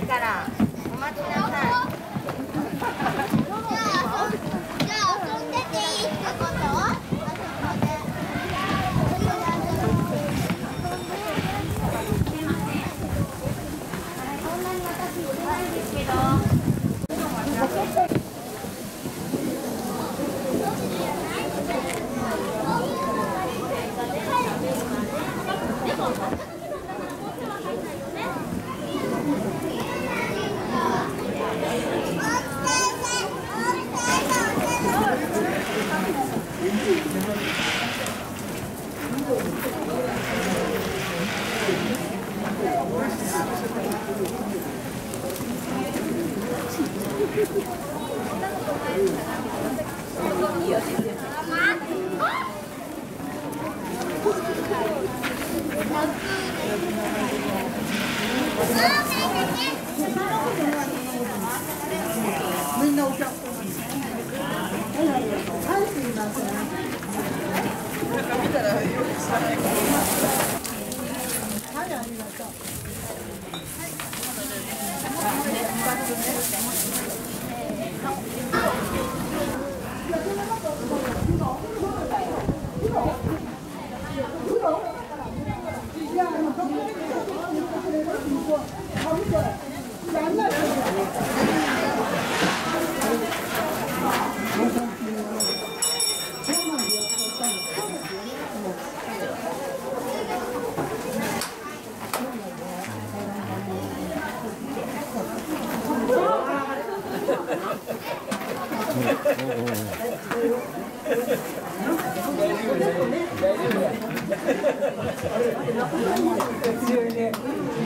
ないからお待ちなさいじゃあ、じゃあ遊んでていいってことバイバイ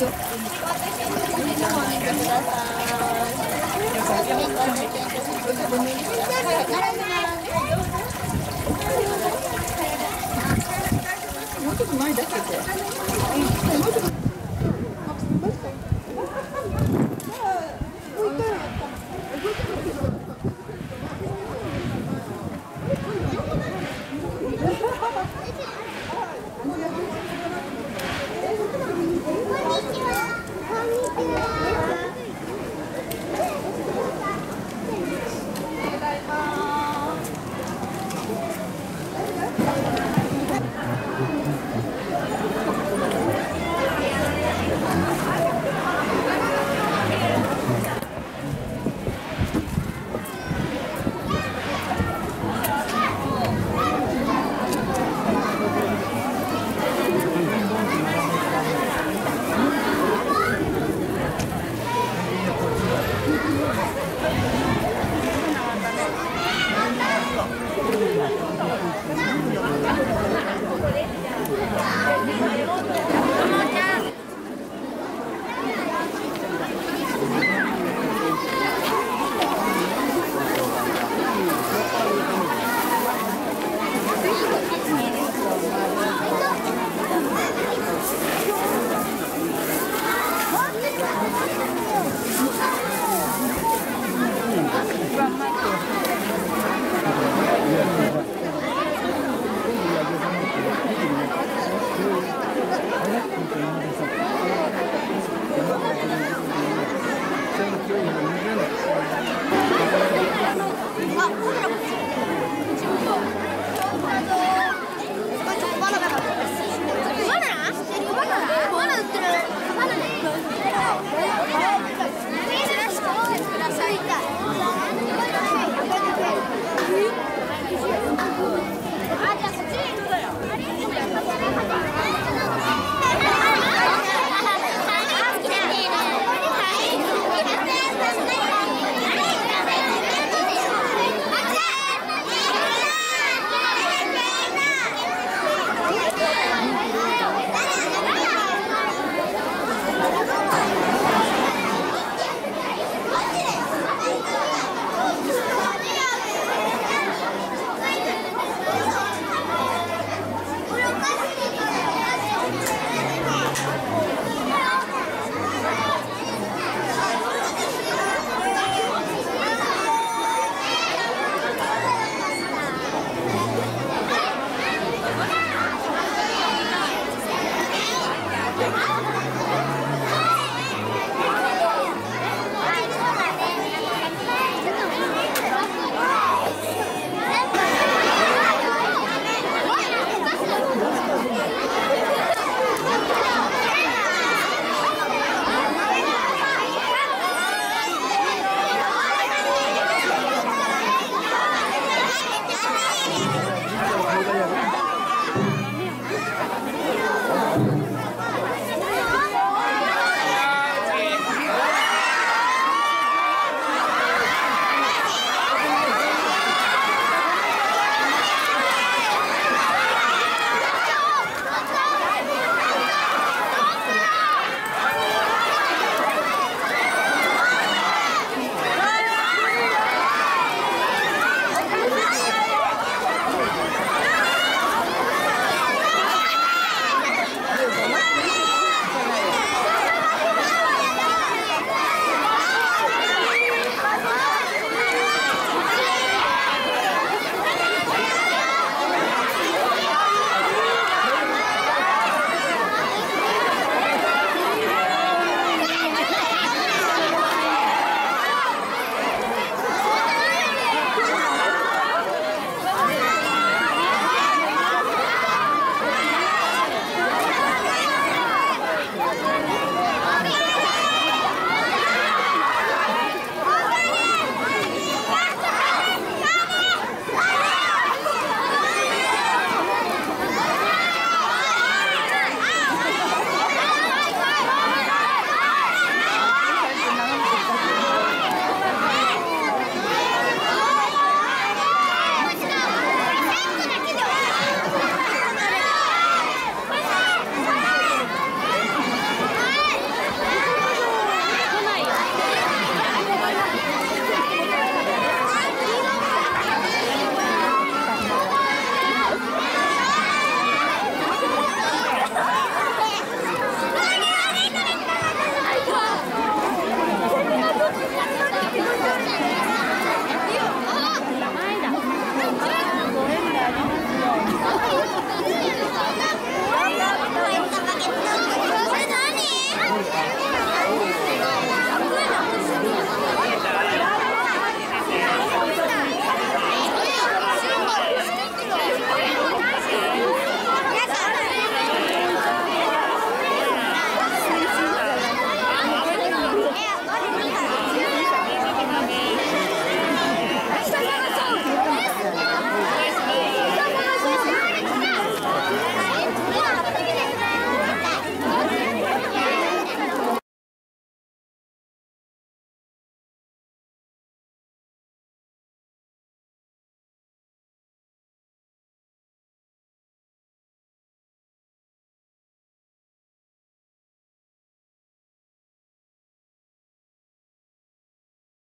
もうちょっと前出してて。